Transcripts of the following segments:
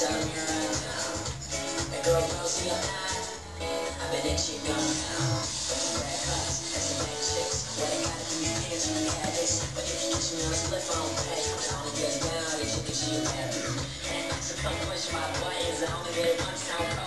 Tell here I come. That girl Rosie or not, I bet that shit going down. Bunch of bad cuts, and some bad chicks. Yeah, they got a few years from the habits. But if you me on a split phone, pay. I only get they chicken shit happy. And so come push my buttons. I only get it once, time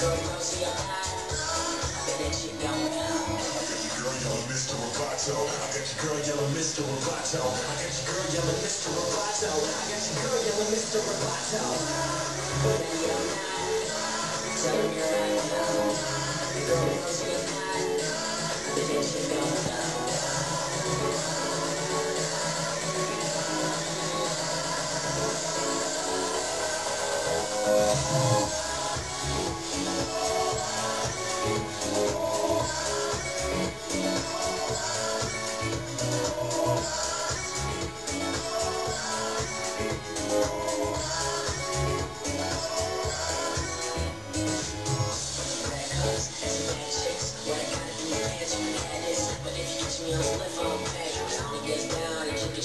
Girl Rosie or not, I bet that shit going down. Girl yelling Mr. Roboto. I got your girl yelling Mr. Roboto. I got your girl yelling Mr. Roboto. I got your girl yelling Mr. Roboto. Ready or not, tell I come. That girl Rosie or not, I bet that shit going down.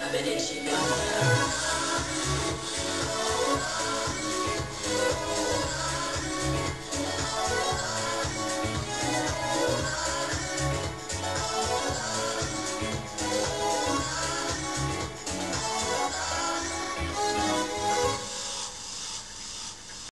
I've been itching.